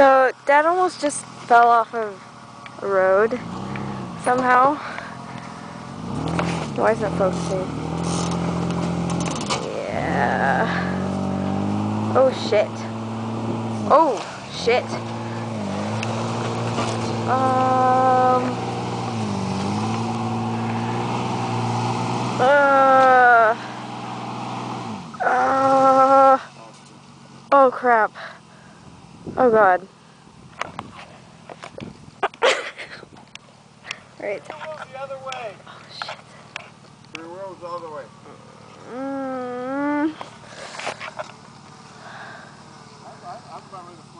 So, Dad almost just fell off of a road somehow. Why is that focusing? Yeah. Oh shit. Oh shit. Um. Uh. Uh. Oh crap. Oh god. right. the other way. Oh shit. Three wheels all the way. Mm. I, I, I'm about ready to flip over.